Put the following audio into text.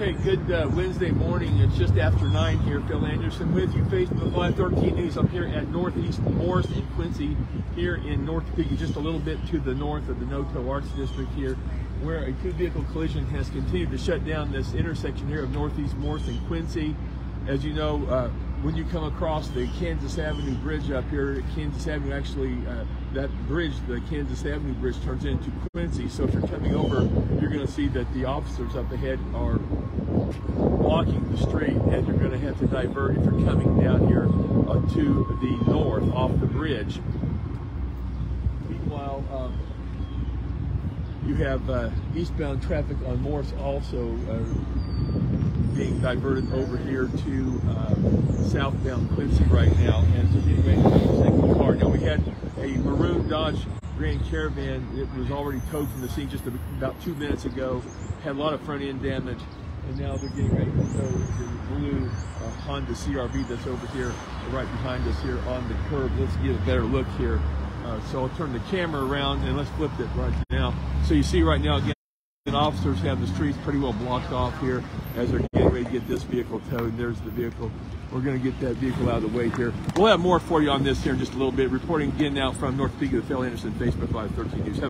Okay, good uh, Wednesday morning. It's just after 9 here. Phil Anderson with you, Facebook Live 13 News. I'm here at Northeast Morris in Quincy, here in North Topeka, just a little bit to the north of the Noto Arts District here, where a two-vehicle collision has continued to shut down this intersection here of Northeast Morris and Quincy. As you know, uh, when you come across the Kansas Avenue Bridge up here, Kansas Avenue actually, uh, that bridge, the Kansas Avenue Bridge turns into Quincy. So if you're coming over, you're going to see that the officers up ahead are blocking the street and you're going to have to divert if you're coming down here uh, to the north off the bridge. Meanwhile, um, you have uh, eastbound traffic on Morris also uh, diverted over here to uh, southbound Quincy right now, and so getting ready to the car. Now we had a maroon Dodge Grand Caravan. It was already towed from the scene just about two minutes ago. Had a lot of front end damage, and now they're getting ready to tow the blue uh, Honda CRV that's over here, right behind us here on the curb. Let's get a better look here. Uh, so I'll turn the camera around and let's flip it right now. So you see right now again. And officers have the streets pretty well blocked off here as they're getting ready to get this vehicle towed. There's the vehicle. We're going to get that vehicle out of the way here. We'll have more for you on this here in just a little bit. Reporting again now from North Topeka the Phil Anderson Facebook Live 13 News.